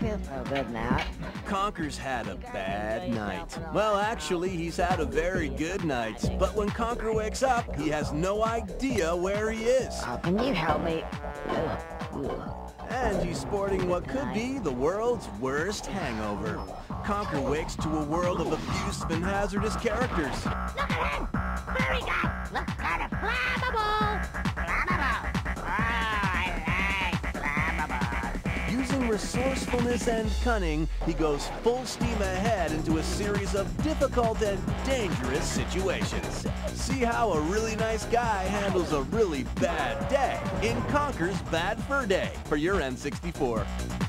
don't feel so good now. Conker's had a bad night. Well, actually, he's had a very good night. But when Conker wakes up, he has no idea where he is. Oh, can you help me? Ugh, ugh. And he's sporting what could be the world's worst hangover. Conker wakes to a world of abusive and hazardous characters. Look at him! Very good! Look kind of flammable! Resourcefulness and cunning, he goes full steam ahead into a series of difficult and dangerous situations. See how a really nice guy handles a really bad day in Conker's Bad Fur Day for your N64.